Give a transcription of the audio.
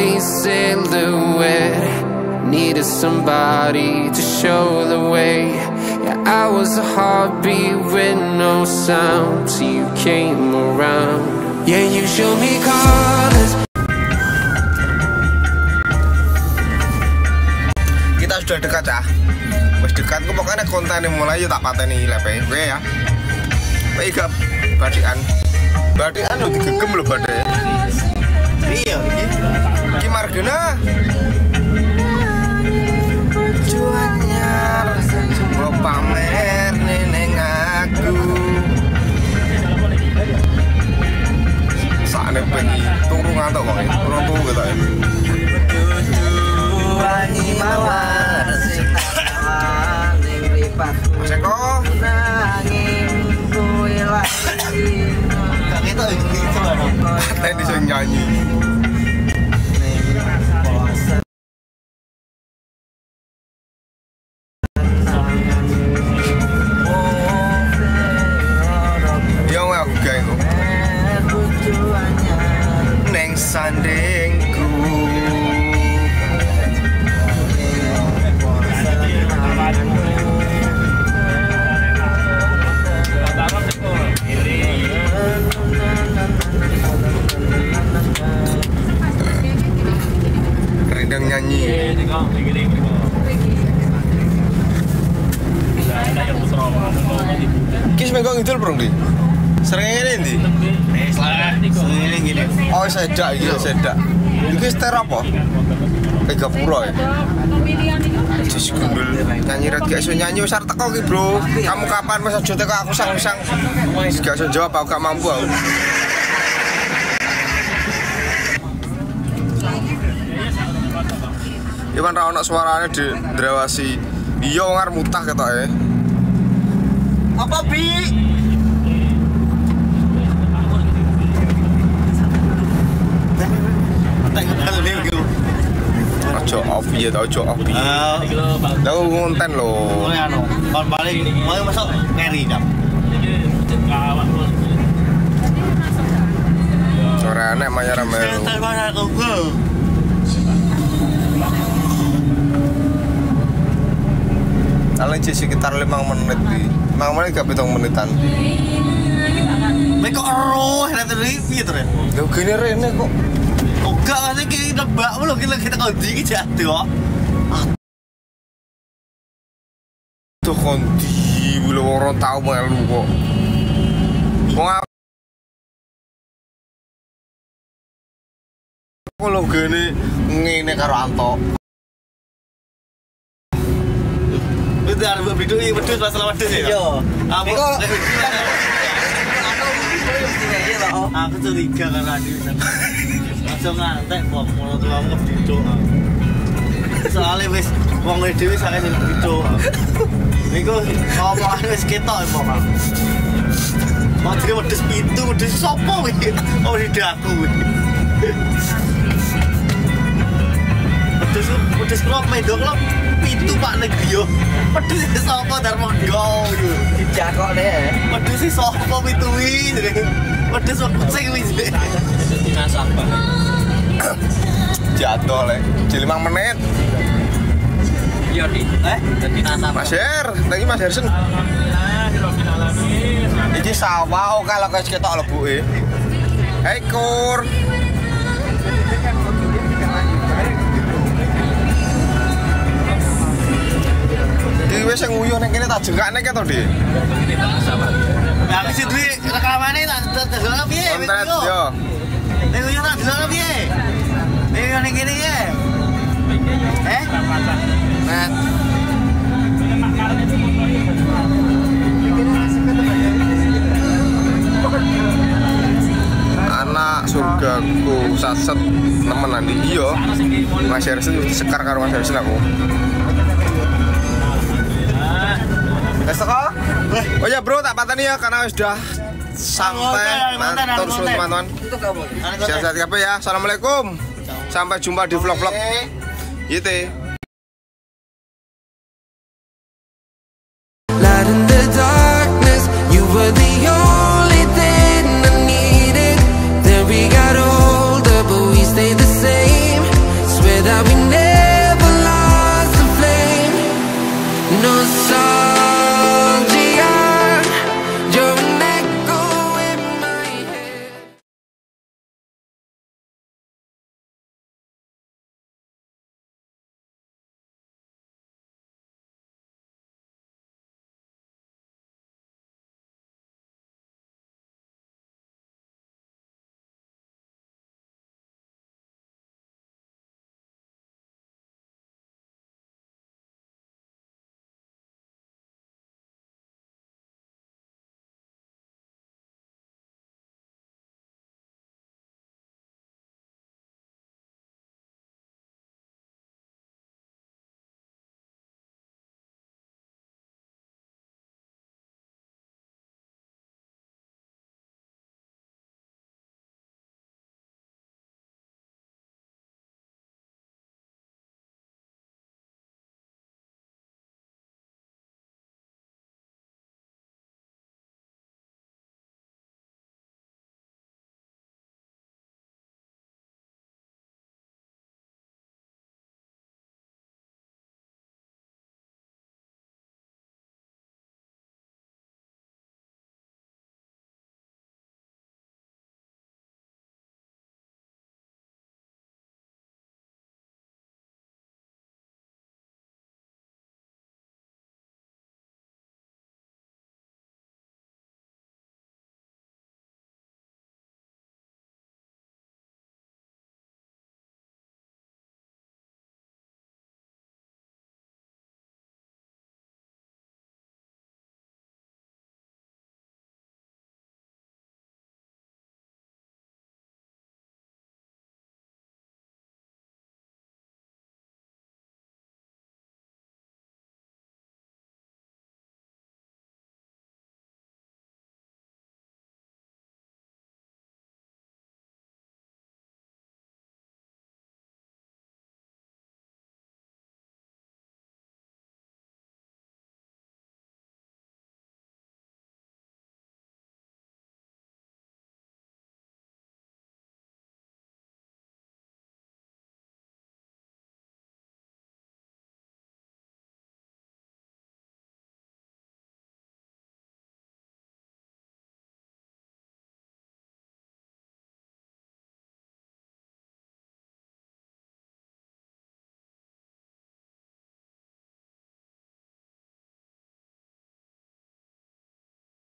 lonely silhouette. Needed somebody to show the way. Yeah, I was a heartbeat with no sound till you came around. Yeah, you showed me colors. kita sudah dekat ya wis dekat kok pokoknya konten mulai ya tak pateni lepe oke ya tapi gak badikan lo digegem lo badai iya iki margena tujuannya semua pamer neneng aku. Saatnya pengen tunggu ngantuk kok turun tunggu gitu ya Wangi mawar sing ning mripatku Mas Eko nanging kowe lagi. Gak kita ini. Tadi sing nyanyi ngidul bro di Sering ngene ndi? Seliling gini. Oh sedak iki sedak Iki ster apa? Tiga pura ya? Jis gundul nyanyi red gak iso nyanyi arep teko ki bro Kamu kapan wis aja teko aku sang-sang gak iso jawab aku gak mampu aku Iwan ra ono suarane di drawasi Iya wong arep mutah ketoke Apa bi? Aja off ya aja off piye. Eh, Lah ngonten mulai anu, kon balik mau masuk ngeri jam. Sore enek mayar melu. Paling sekitar 5 menit di. 5 menit gak pitung menitan. Mereka roh nanti piye tuh? Lho gini rene kok. Kok gak nanti kita nebak mulu kita kita dingin jatuh. Tuh kondi belum orang tahu melu kok. Aku Kok lo gini ngene karo Anto. Itu ada video ini masalah pedus ya. Aku Eko. aku curiga karena dia langsung ngantek kok mau tuh kamu video soalnya wis wong dhewe sange sing video niku ngomongane wis ketok emang Mau jadi wedus pintu, wedus sopo wih Oh di daku wih Wedus, wedus kelop, medok kelop Pintu pak Wedus si sopo dharma go Dijakok deh. Wedus si sopo pintu wih Wedus wong kucing wih Jatuh le. Di 5 menit. Eh? Mas Her, lagi Mas Hersen. Iki sawah kalau kau ketok lebuke. Hei kur. Wis sing nguyuh ning kene tak jengkakne keto, Dik. Nah, aku sih duit rekamannya tak tak piye? Kontret yo. Nek yo tak tak piye? Nek yo ning kene ya. Eh? Net. Anak surgaku saset nemenan di iya Mas Hersen wis disekar karo Mas Hersen aku Teko? Oh ya bro, tak pateni ya karena sudah sampai mantur konten. teman-teman. Sehat-sehat ya. Assalamualaikum. Sampai jumpa di vlog-vlog. Yite.